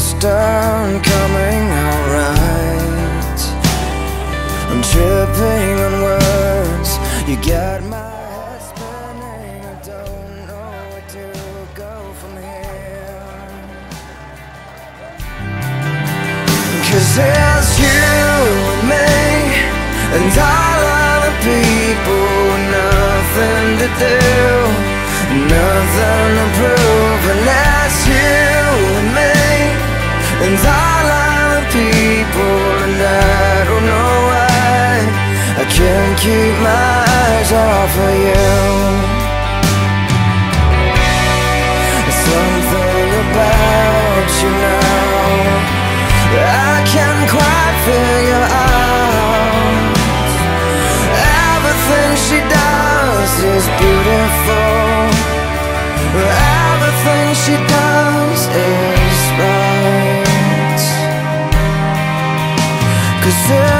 just aren't coming out right. I'm tripping on words. You got my head spinning. I don't know where to go from here. Cause it's you and me and all other people nothing to do. Nothing keep my eyes off of you. Something about you now I can't quite figure out. Everything she does is beautiful. Everything she does is right. Cause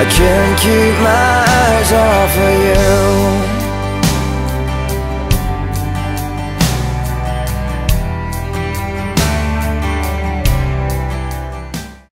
I can't keep my eyes